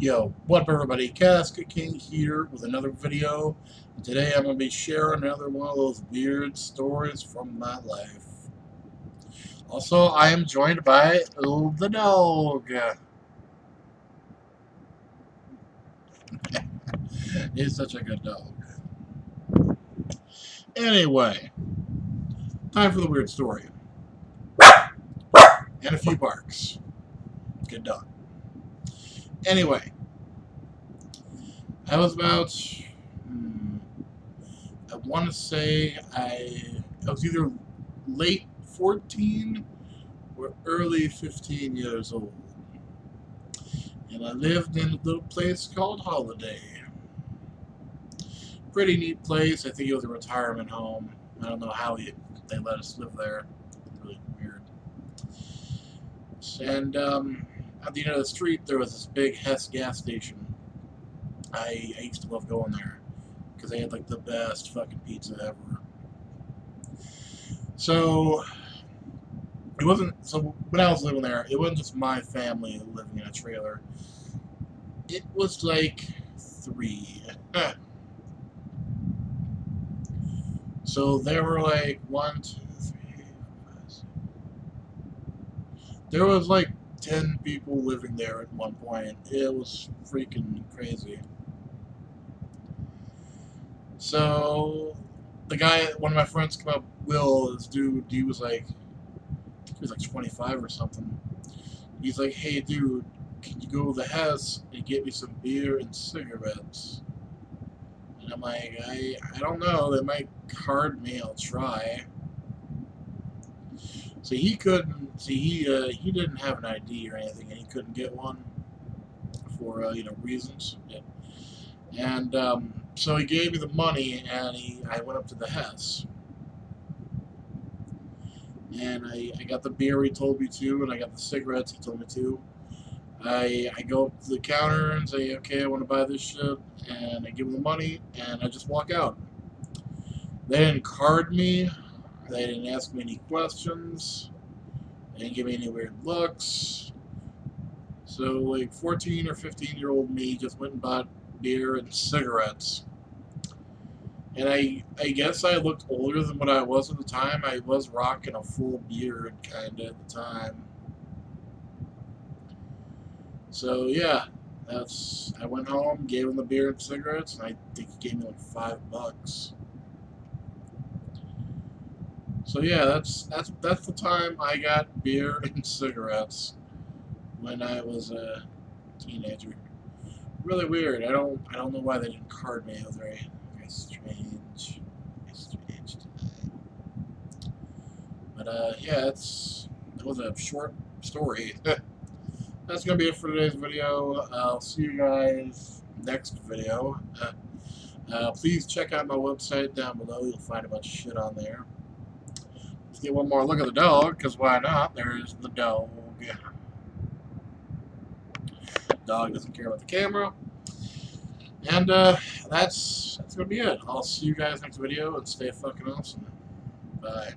Yo, what up everybody, Casket King here with another video. Today I'm going to be sharing another one of those weird stories from my life. Also, I am joined by the dog. He's such a good dog. Anyway, time for the weird story. And a few barks. Good dog. Anyway, I was about, hmm, I want to say I, I was either late 14 or early 15 years old. And I lived in a little place called Holiday. Pretty neat place. I think it was a retirement home. I don't know how he, they let us live there. Really weird. And, um, at the end of the street there was this big Hess gas station. I, I used to love going there because they had like the best fucking pizza ever. So it wasn't so when I was living there, it wasn't just my family living in a trailer. It was like three. so there were like one, two, three. There was like 10 people living there at one point. It was freaking crazy. So, the guy, one of my friends come up, Will, this dude, he was like, he was like 25 or something. He's like, hey dude, can you go to the Hess and get me some beer and cigarettes? And I'm like, I, I don't know, they might card me, I'll try. So he couldn't. See, he uh, he didn't have an ID or anything, and he couldn't get one for uh, you know reasons. And um, so he gave me the money, and he I went up to the Hess, and I I got the beer he told me to, and I got the cigarettes he told me to. I I go up to the counter and say, okay, I want to buy this shit, and I give him the money, and I just walk out. They didn't card me they didn't ask me any questions. They didn't give me any weird looks. So, like, 14 or 15 year old me just went and bought beer and cigarettes. And I, I guess I looked older than what I was at the time. I was rocking a full beard kind of at the time. So, yeah, that's. I went home, gave him the beer and cigarettes, and I think he gave me like five bucks. So yeah, that's that's that's the time I got beer and cigarettes when I was a teenager. Really weird. I don't I don't know why they didn't card me. It was very very strange. Very strange time. But uh, yeah, it's it was a short story. that's gonna be it for today's video. I'll see you guys next video. Uh, please check out my website down below. You'll find a bunch of shit on there. Let's get one more look at the dog, because why not? There's the dog. Dog doesn't care about the camera. And uh, that's that's gonna be it. I'll see you guys next video and stay fucking awesome. Bye.